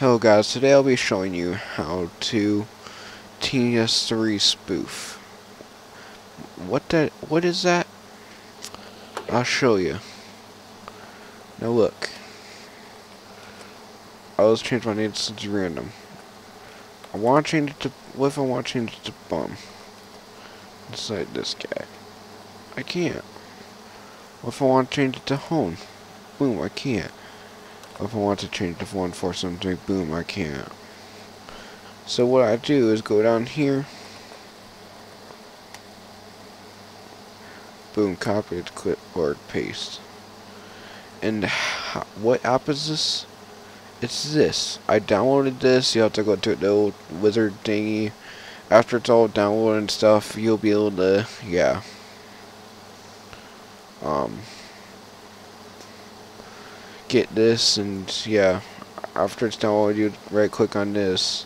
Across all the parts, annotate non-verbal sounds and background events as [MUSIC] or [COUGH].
Hello guys, today I'll be showing you how to TS3 spoof. What that what is that? I'll show you. Now look. I'll just change my name since random. I want to change it to what if I want to change it to bum? It's like this guy. I can't. What if I want to change it to home? Boom, I can't. If I want to change the one for something, boom, I can't. So what I do is go down here. Boom, copy to clipboard, paste. And what app is this? It's this. I downloaded this. You have to go to the old wizard thingy. After it's all downloaded and stuff, you'll be able to, yeah. Um, get this and yeah after it's downloaded you right click on this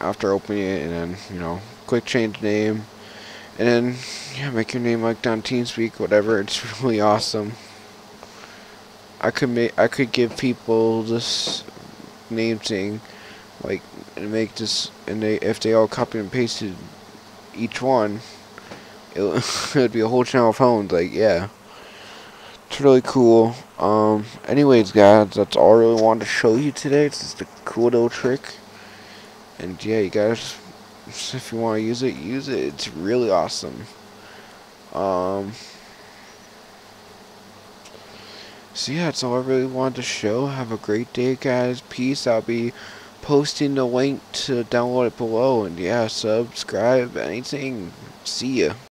after opening it and then you know click change name and then yeah make your name like down TeamSpeak whatever. [LAUGHS] It's really awesome. I could make I could give people this name thing like and make this and they if they all copy and pasted each one it [LAUGHS] would be a whole channel of phones like yeah it's really cool. Um, anyways, guys, that's all I really wanted to show you today. It's just a cool little trick. And yeah, you guys, if you want to use it, use it. It's really awesome. Um, so yeah, that's all I really wanted to show. Have a great day, guys. Peace. I'll be posting the link to download it below. And yeah, subscribe, anything. See ya.